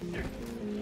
Here.